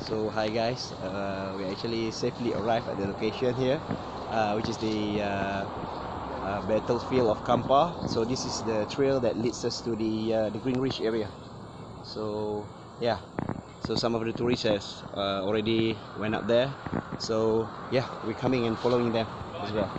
So hi guys, uh, we actually safely arrived at the location here, uh, which is the uh, uh, battlefield of Kampa. So this is the trail that leads us to the uh, the Green Ridge area. So yeah, so some of the tourists has, uh, already went up there. So yeah, we're coming and following them as well.